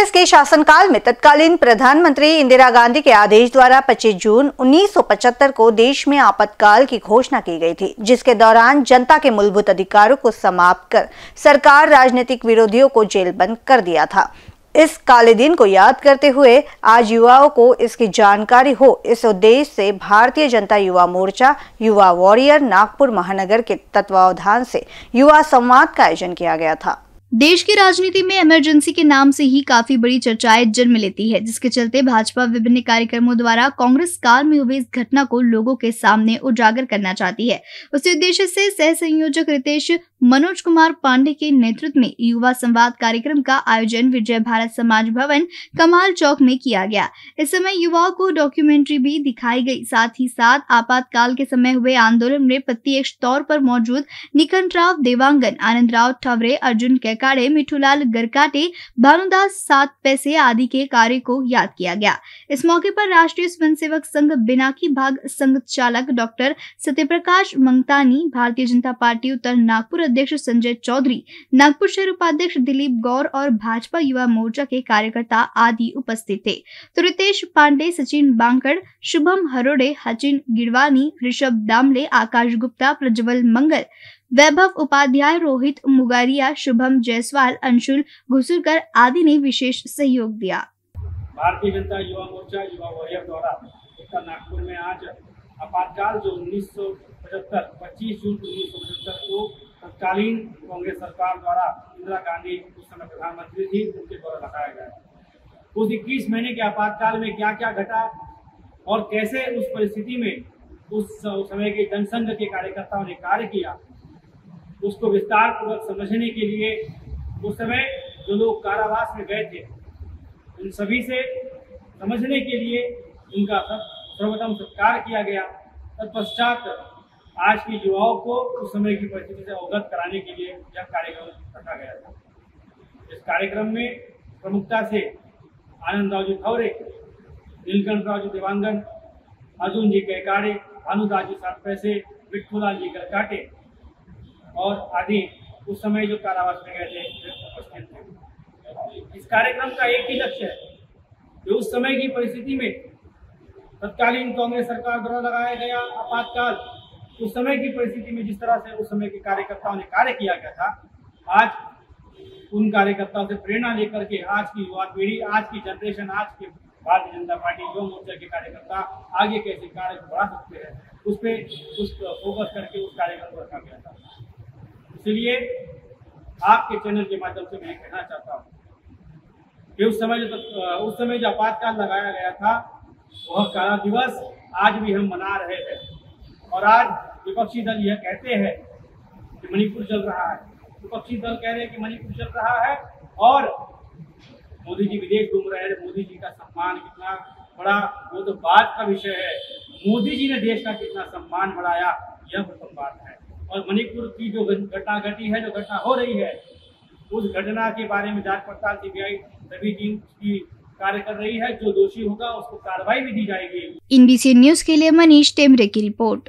कांग्रेस के शासनकाल में तत्कालीन प्रधानमंत्री इंदिरा गांधी के आदेश द्वारा 25 जून 1975 को देश में आपातकाल की घोषणा की गई थी, जिसके दौरान जनता के मूलभूत अधिकारों को समाप्त कर सरकार राजनीतिक विरोधियों को जेल बंद कर दिया था। इस काले दिन को याद करते हुए आज युवाओं को इसकी जानकारी हो, इस उद्देश्य से भारतीय जनता युवा मोर्चा, युवा वॉरियर नागपुर महानगर के तत्वावधान से युवा संवाद का आयोजन किया गया था। देश की राजनीति में इमरजेंसी के नाम से ही काफ़ी बड़ी चर्चाएँ जन्म लेती है, जिसके चलते भाजपा विभिन्न कार्यक्रमों द्वारा कांग्रेस काल में हुई इस घटना को लोगों के सामने उजागर करना चाहती है। उसी उद्देश्य से सह संयोजक रितेश मनोज कुमार पांडे के नेतृत्व में युवा संवाद कार्यक्रम का आयोजन विजय भारत समाज भवन, कमाल चौक में किया गया। इस समय युवाओं को डॉक्यूमेंट्री भी दिखाई गई। साथ ही साथ, आपातकाल के समय हुए आंदोलन में प्रत्यक्ष तौर पर मौजूद निकंठ राव देवांगन आनंद राव ठवरे, अर्जुन कैकाड़े, मिठूलाल गरकाटे, भानुदास सात पैसे आदि के कार्य को याद किया गया। इस मौके पर राष्ट्रीय स्वयं संघ बिनाकी भाग संघ चालक डॉक्टर सत्यप्रकाश मंगतानी, भारतीय जनता पार्टी उत्तर नागपुर अध्यक्ष संजय चौधरी, नागपुर शहर उपाध्यक्ष दिलीप गौर और भाजपा युवा मोर्चा के कार्यकर्ता आदि उपस्थित थे। तो रितेश पांडे, सचिन बांकड़, शुभम हरोड़े, हचिन गिरवानी, ऋषभ दामले, आकाश गुप्ता, प्रज्वल मंगल, वैभव उपाध्याय, रोहित मुगारिया, शुभम जायसवाल, अंशुल घुसुरकर आदि ने विशेष सहयोग दिया। भारतीय जनता युवा मोर्चा, युवा वॉरियर द्वारा उत्तर नागपुर में आज आपातकाल जो उन्नीस सौ पचहत्तर, पच्चीस जून उन्नीस सौ पचहत्तर को तत्कालीन कांग्रेस सरकार द्वारा इंदिरा गांधी उस समय प्रधानमंत्री थी, उनके द्वारा लगाया गया। उस इक्कीस महीने के आपातकाल में क्या क्या घटा और कैसे उस परिस्थिति में उस समय के जनसंघ के कार्यकर्ताओं ने कार्य किया, उसको विस्तार पूर्वक समझने के लिए उस समय जो लोग कारावास में गए थे, उन सभी से समझने के लिए उनका सर्वप्रथम सत्कार किया गया। तत्पश्चात आज के युवाओं को उस समय की परिस्थिति से अवगत कराने के लिए यह कार्यक्रम रखा गया था। इस कार्यक्रम में प्रमुखता से आनंद राव जी खवरे नीलकंठ राव जी देवांगन, अर्जुन जी कैकाड़े भानुदास जी सात पैसे विठूलाल जी गलकाटे और आदि उस समय जो कारावास में गए थे उपस्थित थे। इस कार्यक्रम का एक ही लक्ष्य है कि उस समय की परिस्थिति में तत्कालीन कांग्रेस सरकार द्वारा लगाया गया आपातकाल उस समय की परिस्थिति में जिस तरह से उस समय के कार्यकर्ताओं ने कार्य किया गया था, आज उन कार्यकर्ताओं से प्रेरणा लेकर के आज की युवा पीढ़ी, आज की जनरेशन आज के भारतीय जनता पार्टी, युवा मोर्चा के कार्यकर्ता आगे कैसे कार्य बढ़ा सकते हैं, उस पर उस फोकस करके उस कार्यक्रम को रखा गया था। इसलिए आपके चैनल के माध्यम से मैं कहना चाहता हूँ कि उस समय जो उस समय जो आपातकाल लगाया गया था, वह काला दिवस आज भी हम मना रहे हैं। और आज विपक्षी दल यह कहते हैं कि मणिपुर चल रहा है। विपक्षी दल कह रहे हैं कि मणिपुर चल रहा है और मोदी जी विदेश घूम रहे हैं। मोदी जी का सम्मान कितना बड़ा वो तो बात का विषय है। मोदी जी ने देश का कितना सम्मान बढ़ाया, यह प्रथम बात है। और मणिपुर की जो घटना घटी है, जो घटना हो रही है, उस घटना के बारे में जाँच पड़ताल सीबीआई सभी टीम की कार्य कर रही है। जो दोषी होगा, उसको कार्रवाई भी दी जाएगी। इन न्यूज़ के लिए मनीष टेमरे की रिपोर्ट।